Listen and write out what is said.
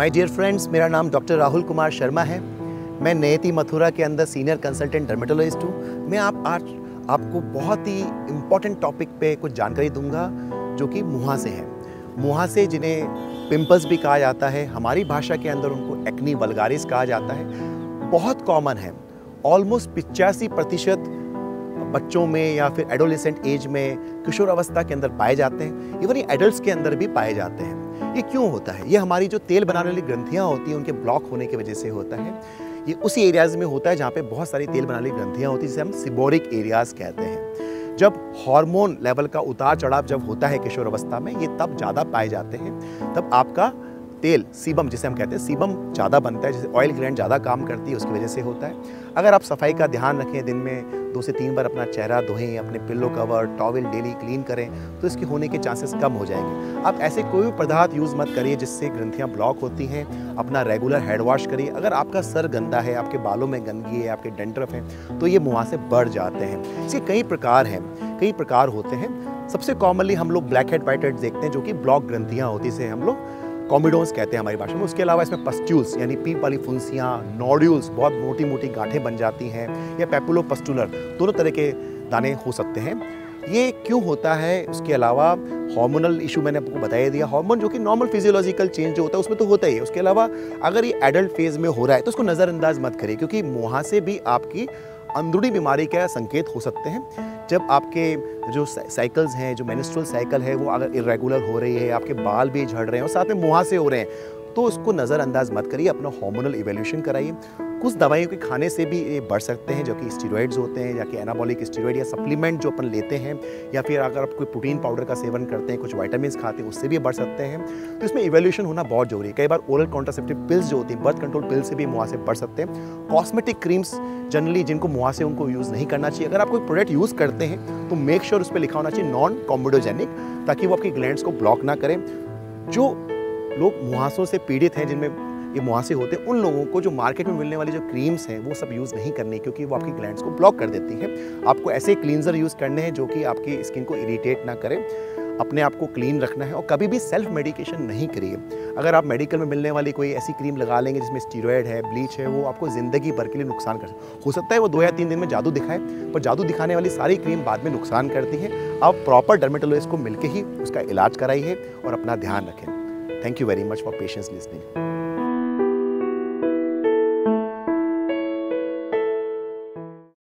My dear friends मेरा नाम doctor Rahul Kumar Sharma है। मैं नयति मथुरा के अंदर सीनियर कंसल्टेंट डर्मेटोलॉजिस्ट हूँ। मैं आप आज, आपको बहुत ही इंपॉर्टेंट टॉपिक पे कुछ जानकारी दूँगा, जो कि मुहासे है। मुहासे जिन्हें पिंपल्स भी कहा जाता है, हमारी भाषा के अंदर उनको एक्नी वलगारिस कहा जाता है, बहुत कॉमन है। ऑलमोस्ट पिचासी प्रतिशत बच्चों में या फिर एडोलिसेंट एज में किशोर अवस्था के अंदर पाए जाते हैं। इवन ये एडल्ट के अंदर भी पाए जाते हैं। ये क्यों होता है? ये हमारी जो तेल बनाने वाली ग्रंथियाँ होती हैं, उनके ब्लॉक होने की वजह से होता है। ये उसी एरियाज़ में होता है जहाँ पे बहुत सारी तेल बनाने वाली ग्रंथियाँ होती हैं, जिसे हम सिबोरिक एरियाज़ कहते हैं। जब हार्मोन लेवल का उतार चढ़ाव जब होता है किशोर अवस्था में, ये तब ज़्यादा पाए जाते हैं। तब आपका तेल, सीबम, जिसे हम कहते हैं, सीबम ज़्यादा बनता है, जैसे ऑयल ग्लैंड ज़्यादा काम करती है, उसकी वजह से होता है। अगर आप सफ़ाई का ध्यान रखें दिन में, दो से तीन बार अपना चेहरा धोएँ, अपने pillow cover towel daily clean करें तो इसके होने के चांसेस कम हो जाएँगे। आप ऐसे कोई भी पदार्थ यूज़ मत करिए जिससे ग्रंथियाँ ब्लॉक होती हैं, अपना रेगुलर हेड वॉश करिए। अगर आपका सर गंदा है, आपके बालों में गंदगी है, आपके डेंड्रफ है तो ये मुँह से बढ़ जाते हैं। इसके कई प्रकार हैं, कई प्रकार होते हैं। सबसे कॉमनली हम लोग ब्लैक हेड वाइट हेड देखते हैं, जो कि ब्लॉक ग्रंथियाँ होती से हम लोग कॉमिडोन्स कहते हैं हमारी भाषा में। उसके अलावा इसमें पस्ट्यूल्स यानी पीप वाली फुंसियाँ नोड्यूल्स बहुत मोटी मोटी गांठें बन जाती हैं, या पेपुलो पस्टुलर दोनों तरह के दाने हो सकते हैं। ये क्यों होता है? उसके अलावा हार्मोनल इशू मैंने आपको बताया दिया। हार्मोन जो कि नॉर्मल फिजियोलॉजिकल चेंज जो होता है, उसमें तो होता ही है। उसके अलावा अगर ये एडल्ट फ़ेज़ में हो रहा है तो उसको नज़रअंदाज मत करिए, क्योंकि मुँह से भी आपकी अंदरूनी बीमारी का संकेत हो सकते हैं। जब आपके जो साइकिल्स हैं, जो मेनिस्ट्रल साइकिल है, वो अगर इरेगुलर हो रही है, आपके बाल भी झड़ रहे हैं और साथ में मुहासे हो रहे हैं तो उसको नज़रअंदाज मत करिए, अपना हार्मोनल इवेल्यूशन कराइए। कुछ दवाइयों के खाने से भी ये बढ़ सकते हैं, जो कि स्टीरोइड्स होते हैं, या कि एनाबॉलिक स्टीरोइड या सप्लीमेंट जो अपन लेते हैं, या फिर अगर आप कोई प्रोटीन पाउडर का सेवन करते हैं, कुछ वाइटामिन खाते हैं, उससे भी बढ़ सकते हैं। तो इसमें इवेल्यूशन होना बहुत ज़रूरी है। कई बार ओरल कॉन्ट्रासेप्टिव पिल्स जो होती हैं बर्थ कंट्रोल पिल्स से भी मुँह से बढ़ सकते हैं। कॉस्मेटिक क्रीम्स जनरली जिनको मुहासे उनको यूज़ नहीं करना चाहिए। अगर आप कोई प्रोडक्ट यूज़ करते हैं तो मेक श्योर उस पर लिखा होना चाहिए नॉन कॉम्बोडोजेनिक ताकि वो आपकी ग्लैंड्स को ब्लॉक ना करें। जो लोग मुहासों से पीड़ित हैं, जिनमें ये मुहासे होते हैं, उन लोगों को जो मार्केट में मिलने वाली जो क्रीम्स हैं, वो सब यूज़ नहीं करनी, क्योंकि वो आपकी ग्लैंड्स को ब्लॉक कर देती हैं। आपको ऐसे क्लींजर यूज़ करने हैं जो कि आपकी स्किन को इरीटेट ना करें। अपने आप को क्लीन रखना है और कभी भी सेल्फ मेडिकेशन नहीं करिए। अगर आप मेडिकल में मिलने वाली कोई ऐसी क्रीम लगा लेंगे जिसमें स्टीरोड है ब्लीच है, वो आपको ज़िंदगी भर के लिए नुकसान कर हो। सकता है वो दो या तीन दिन में जादू दिखाए, पर जादू दिखाने वाली सारी क्रीम बाद में नुकसान करती है। आप प्रॉपर डर्मेटोलॉजिस्ट को मिलकर ही उसका इलाज कराइए और अपना ध्यान रखें। Thank you very much for patience listening.